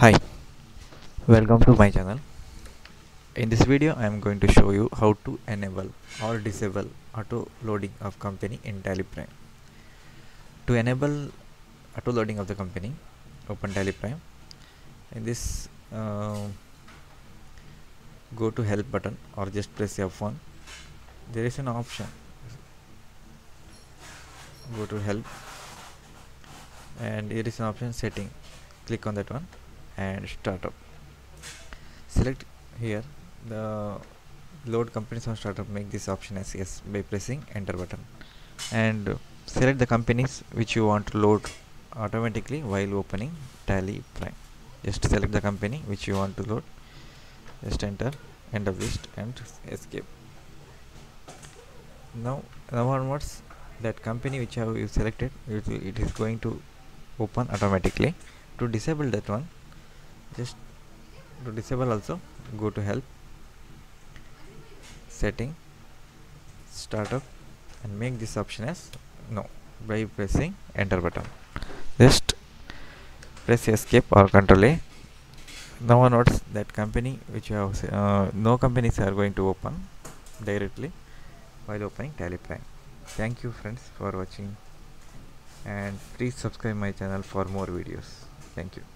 Hi, welcome to my channel. In this video, I am going to show you how to enable or disable auto loading of company in Tally Prime. To enable auto loading of the company, open Tally Prime. In this, uh, go to help button or just press F1. There is an option. Go to help and here is an option setting. Click on that one and startup. Select here the load companies on startup. Make this option as yes by pressing enter button. And select the companies which you want to load automatically while opening tally prime. Just select the company which you want to load. Just enter end of list and escape. Now now onwards that company which have you selected it, it is going to open automatically. To disable that one just to disable also go to help setting startup and make this option as no by pressing enter button. Just press escape or control a. Now notice that company which you have uh, no companies are going to open directly while opening tally prime thank you friends for watching and please subscribe my channel for more videos. Thank you